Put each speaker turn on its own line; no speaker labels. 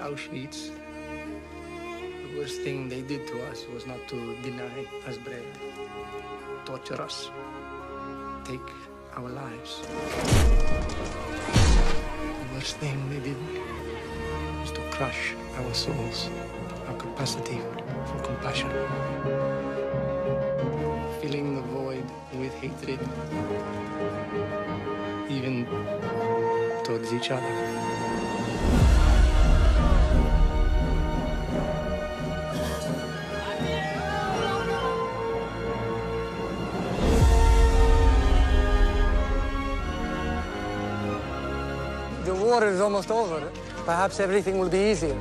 Auschwitz, the worst thing they did to us was not to deny us bread, torture us, take our lives. The worst thing they did was to crush our souls, our capacity for compassion. Filling the void with hatred, even towards each other.
The war is almost over. Perhaps everything will be easier.